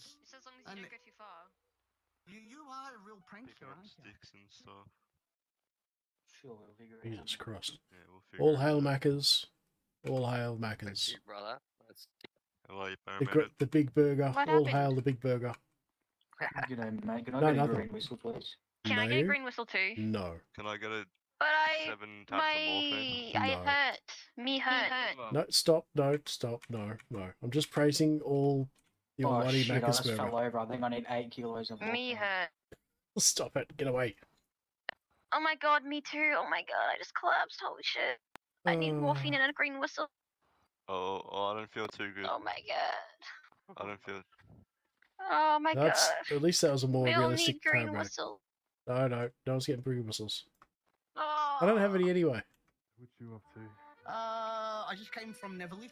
Yes. Just as long as you And don't it- go too far. You you are a real Pick prankster, up aren't you? sticks and stuff. Sure, we'll figure it Jesus out. Christ. Yeah, we'll figure All it hail out. Maccas. All hail Thank Maccas. you, brother. That's How are you, The, gr- paramedic? the big burger. What All happened? hail the big burger. Good day, mate. Can I No, get a nothing. green whistle, please? Can I get a No. green whistle too? No. Can I get a But I, seven taps of morphine? my, I No. hurt. Me hurt. No, stop. No, stop. No, no. I'm just praising all the oh almighty shit! I Maccas just fell over. I think I need eight kilos of Me hurt. Stop it. Get away. Oh my god, me too. Oh my god, I just collapsed. Holy shit. I need morphine Uh, and a green whistle. Oh, oh, I don't feel too good. Oh my god. I don't feel. Oh my That's god. at least that was a more We all realistic need green paramedic. whistle. No, no, no one's getting green whistles. Oh. I don't have any anyway. What you up to? Uh, I just came from Neverlift.